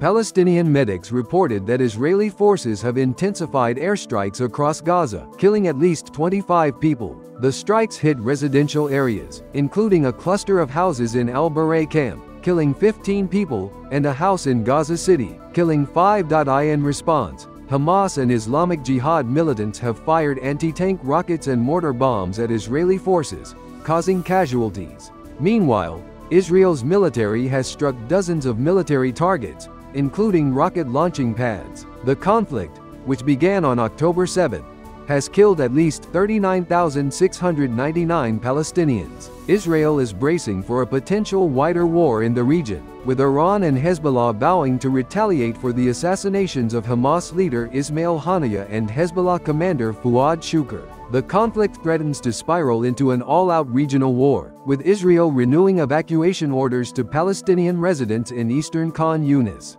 Palestinian medics reported that Israeli forces have intensified airstrikes across Gaza, killing at least 25 people. The strikes hit residential areas, including a cluster of houses in Al Bureij camp, killing 15 people, and a house in Gaza City, killing 5. In response, Hamas and Islamic Jihad militants have fired anti-tank rockets and mortar bombs at Israeli forces, causing casualties. Meanwhile, Israel's military has struck dozens of military targets, including rocket launching pads. The conflict, which began on October 7, has killed at least 39,699 Palestinians. Israel is bracing for a potential wider war in the region, with Iran and Hezbollah vowing to retaliate for the assassinations of Hamas leader Ismail Haniyeh and Hezbollah commander Fuad Shukr. The conflict threatens to spiral into an all-out regional war, with Israel renewing evacuation orders to Palestinian residents in eastern Khan Yunis.